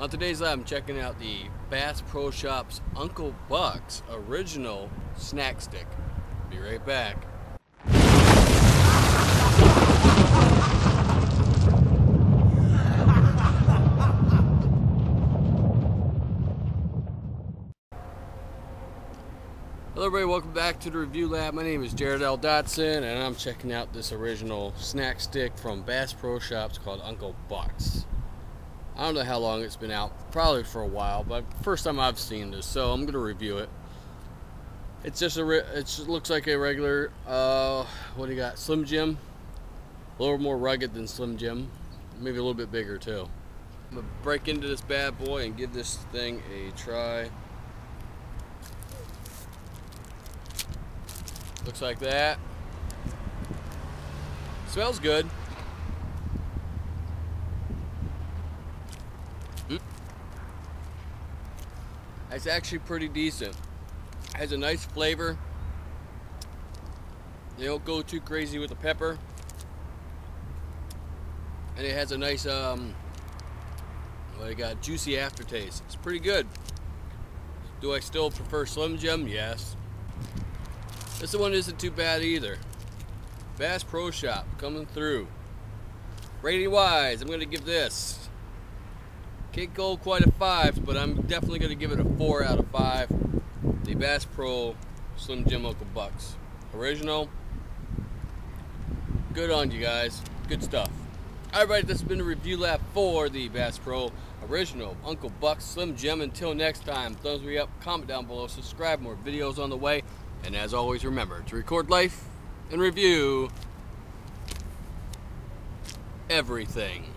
On today's lab, I'm checking out the Bass Pro Shops Uncle Buck's original snack stick. Be right back. Hello everybody, welcome back to the Review Lab. My name is Jarrod L. Dotson and I'm checking out this original snack stick from Bass Pro Shops called Uncle Buck's. I don't know how long it's been out, probably for a while, but first time I've seen this, so I'm gonna review it. It's just a, it looks like a regular, uh, what do you got? Slim Jim, a little more rugged than Slim Jim, maybe a little bit bigger too. I'm gonna break into this bad boy and give this thing a try. Looks like that. Smells good. It's actually pretty decent. Has a nice flavor. They don't go too crazy with the pepper. And it has a nice, um, well, it got juicy aftertaste. It's pretty good. Do I still prefer Slim Jim? Yes. This one isn't too bad either. Bass Pro Shop coming through. Rating wise, I'm going to give this can't go quite a five, but I'm definitely going to give it a four out of five. The Bass Pro Slim Jim Uncle Bucks. Original. Good on you guys. Good stuff. Alright, this has been a review lab for the Bass Pro Original Uncle Bucks Slim Jim. Until next time, thumbs me up, comment down below, subscribe, more videos on the way. And as always, remember to record life and review everything.